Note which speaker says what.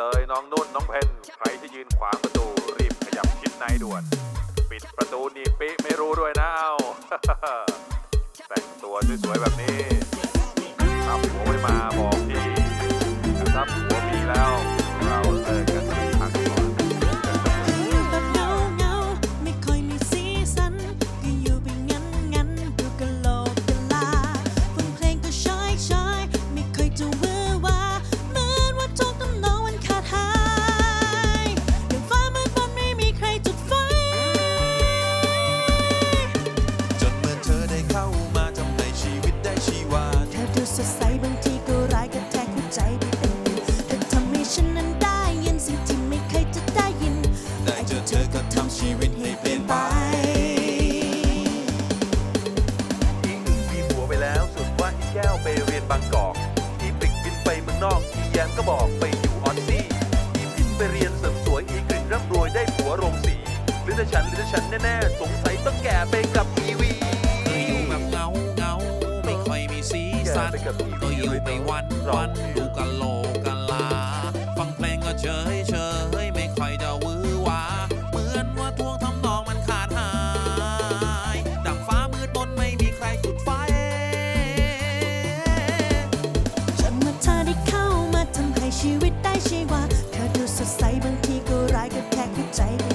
Speaker 1: เตยน้องนุ่นน้องเพนใครที่ยืนขวางประตูรีบขยับชิดในด่วน ปิดประตูหนีปิไม่รู้ด้วยนะเอาแต่งตัวสวยๆแบบนี้
Speaker 2: ข้าหัวไม่มา ก็ทำ
Speaker 3: ชีวิตให้เปลี่ยนไป
Speaker 1: อีหนึ่งมีผัวไปแล้วส่วนว่าอีแก้วไปเรียนบางกอกอีปิกบินไปเมืองนอกอีแยมก็บอกไปอยู่ออสซี่อีผินไปเรียนเสริมสวยอีกลิ่นร่ำรวยได้ผัวโรงสีหรือถ้าฉันหรือถ้าฉันแน่ๆสงสัยต้องแก่ไปกับอีวี
Speaker 3: เคยอยู่แบบเงาเงาไม่ค่อยมีสีสัน
Speaker 1: ก็อ
Speaker 3: ยู่ไปวันวัน ใจ